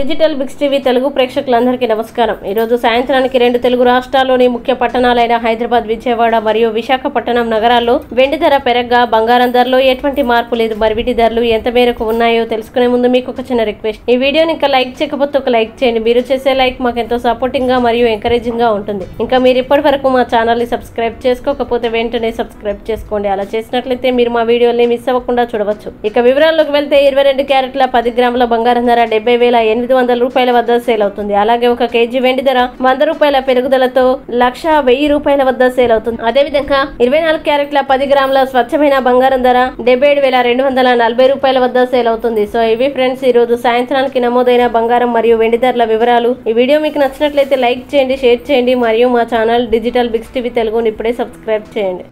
Digital Biggs TV Telugu ప్రేక్షకులందరికీ నమస్కారం. ఈరోజు సాయంత్రానికి రెండు తెలుగు రాష్ట్రాల్లోని ముఖ్య పట్టణాలైన హైదరాబాద్ విజయవాడ మరియు విశాఖపట్నం నగరాల్లో వెండి ధర పెరగ్గా బంగారం ధరలో ఎటువంటి మార్పు లేదు. మరి వీటి ధరలు ఎంత మేరకు ఉన్నాయో తెలుసుకునే ముందు మీకు ఒక చిన్న రిక్వెస్ట్. ఈ వీడియోని ఇంకా లైక్ చేయకపోతే ఒక లైక్ చేయండి. మీరు చేసే లైక్ మాకు ఎంతో సపోర్టింగ్గా మరియు ఎంకరేజింగ్గా ఉంటుంది. ఇంకా మీరు ఇప్పటి వరకు మా ఛానల్ని సబ్స్క్రైబ్ చేసుకోకపోతే వెంటనే సబ్స్క్రైబ్ చేసుకోండి. అలా చేసినట్లయితే మీరు మా వీడియోని మిస్ అవ్వకుండా చూడవచ్చు. ఇక వివరాల్లోకి వెళ్తే ఇరవై రెండు క్యారెట్ల పది గ్రాముల బంగారం ధర డెబ్బై వేల ఎనిమిది ఎనిమిది వందల రూపాయల వద్ద సేల్ అవుతుంది. అలాగే ఒక కేజీ వెండి ధర వంద రూపాయల పెరుగుదలతో లక్ష వెయ్యి రూపాయల వద్ద సేల్ అవుతుంది. అదేవిధంగా ఇరవై నాలుగు క్యారెట్ల పది గ్రాముల స్వచ్ఛమైన బంగారం ధర డెబ్బై ఏడు వేల రెండు వందల నలభై రూపాయల వద్ద సేల్ అవుతుంది. సో ఇవి ఫ్రెండ్స్ ఈ రోజు సాయంత్రానికి నమోదైన బంగారం మరియు వెండి ధరల వివరాలు. ఈ వీడియో మీకు నచ్చినట్లయితే లైక్ చేయండి షేర్ చేయండి మరియు మా ఛానల్ డిజిటల్ బిగ్స్ టీవీ తెలుగుని ఇప్పుడే సబ్స్క్రైబ్ చేయండి.